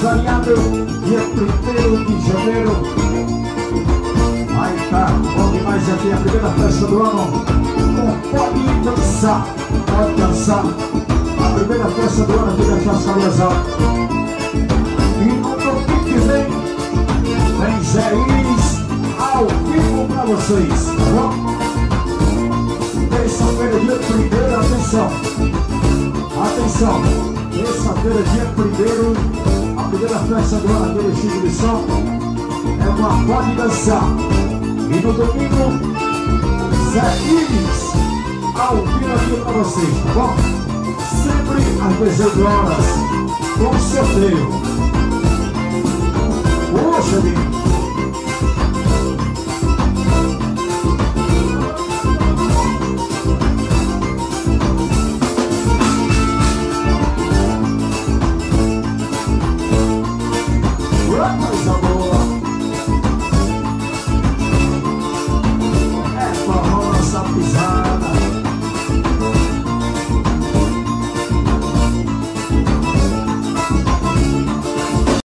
feriado, dia 1 de janeiro. Aí tá, bom demais aqui a primeira festa do ano. Com Pode Dançar, Pode Dançar. A primeira festa do ano aqui da Cascalhazal. E no domingo que vem, vem Zé Iris ao vivo pra vocês, tá bom? Terça-feira, dia 1 atenção. Atenção, terça-feira, dia 1 a festa agora pelo estilo de som. É uma pode dançar. E no domingo, Zé Ives, ao vivo aqui pra vocês, tá bom? Sempre às 18 horas, com sorteio.